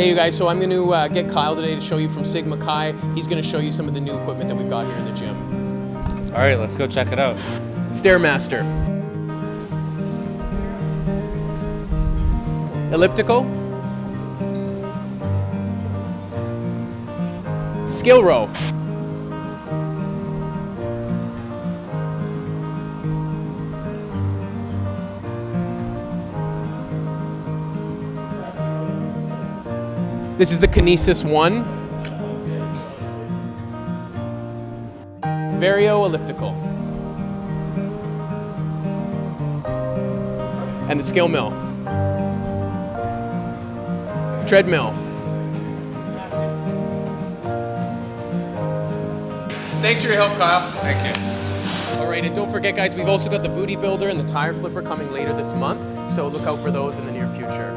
Hey you guys, so I'm going to uh, get Kyle today to show you from Sigma Chi. He's going to show you some of the new equipment that we've got here in the gym. All right, let's go check it out. Stairmaster. Elliptical. Skillrow. This is the Kinesis 1. Vario elliptical. And the Skillmill. Treadmill. Thanks for your help, Kyle. Thank you. All right, and don't forget, guys, we've also got the Booty Builder and the Tire Flipper coming later this month, so look out for those in the near future.